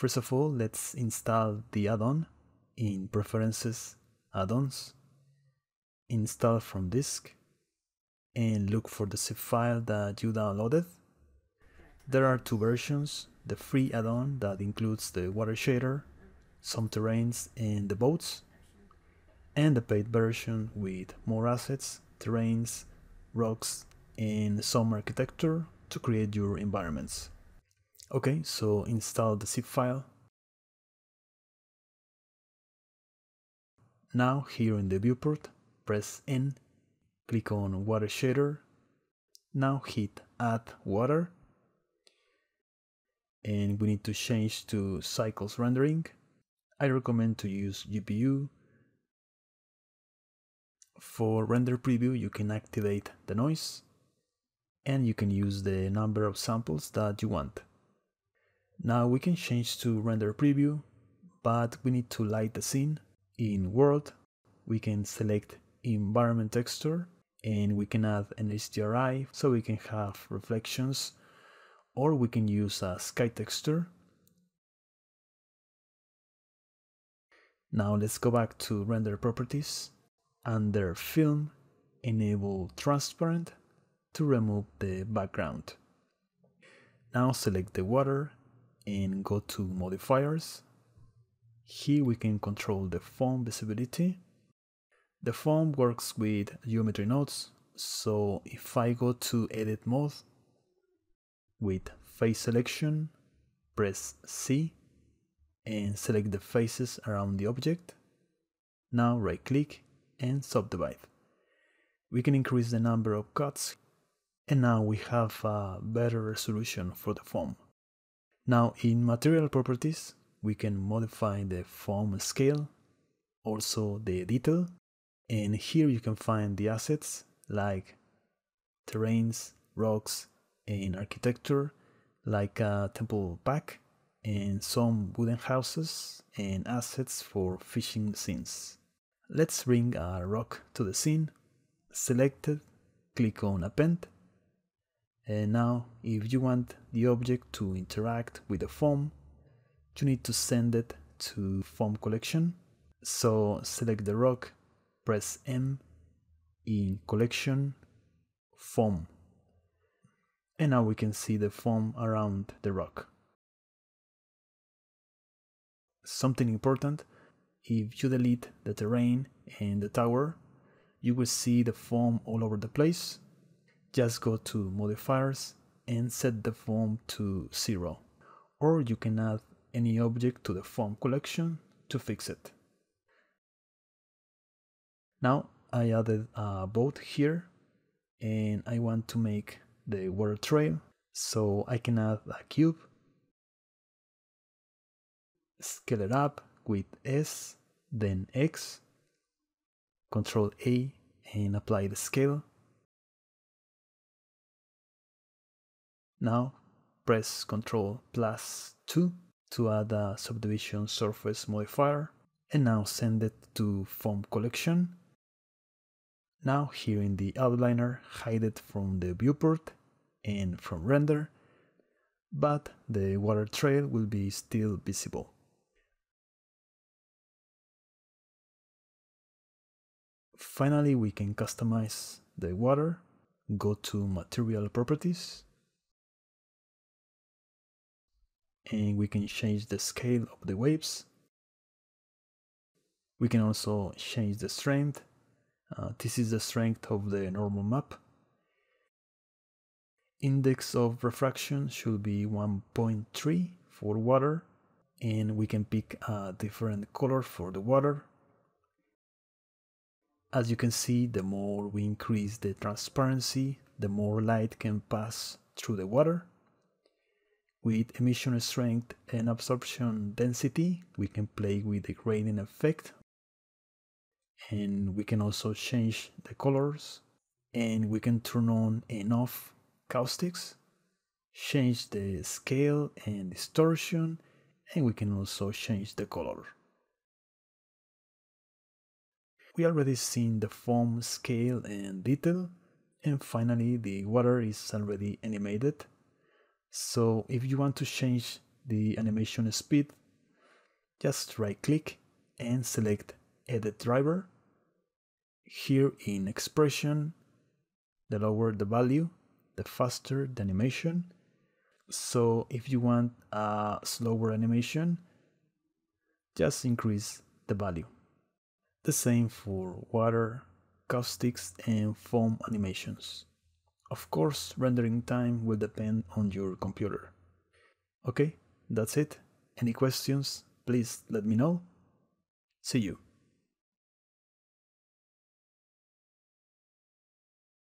First of all, let's install the add-on in Preferences Add-ons, install from disk, and look for the zip file that you downloaded. There are two versions, the free add-on that includes the water shader, some terrains and the boats, and the paid version with more assets, terrains, rocks, and some architecture to create your environments. Okay, so install the zip file. Now here in the viewport, press N, click on water shader. Now hit add water. And we need to change to cycles rendering. I recommend to use GPU. For render preview, you can activate the noise and you can use the number of samples that you want. Now we can change to render preview, but we need to light the scene. In world, we can select environment texture and we can add an HDRI so we can have reflections or we can use a sky texture. Now let's go back to render properties. Under film, enable transparent to remove the background. Now select the water and go to modifiers. Here we can control the foam visibility. The foam works with geometry nodes, so if I go to edit mode, with face selection, press C and select the faces around the object. Now right click and subdivide. We can increase the number of cuts and now we have a better resolution for the foam. Now in material properties, we can modify the foam scale, also the detail, and here you can find the assets like terrains, rocks, and architecture, like a temple pack, and some wooden houses and assets for fishing scenes. Let's bring a rock to the scene, select it, click on append, and now, if you want the object to interact with the foam, you need to send it to foam collection. So select the rock, press M in collection, foam. And now we can see the foam around the rock. Something important, if you delete the terrain and the tower, you will see the foam all over the place just go to modifiers and set the foam to 0 or you can add any object to the foam collection to fix it. Now I added a boat here and I want to make the water trail so I can add a cube scale it up with S then X control A and apply the scale Now press Ctrl plus 2 to add a subdivision surface modifier and now send it to foam collection. Now here in the outliner hide it from the viewport and from render, but the water trail will be still visible. Finally we can customize the water, go to material properties and we can change the scale of the waves. We can also change the strength. Uh, this is the strength of the normal map. Index of refraction should be 1.3 for water and we can pick a different color for the water. As you can see, the more we increase the transparency, the more light can pass through the water. With emission strength and absorption density, we can play with the grading effect. And we can also change the colors. And we can turn on and off caustics, change the scale and distortion, and we can also change the color. We already seen the foam scale and detail, and finally the water is already animated so if you want to change the animation speed, just right click and select Edit Driver. Here in Expression, the lower the value, the faster the animation. So if you want a slower animation, just increase the value. The same for water, caustics and foam animations. Of course, rendering time will depend on your computer. Okay, that's it. Any questions, please let me know. See you.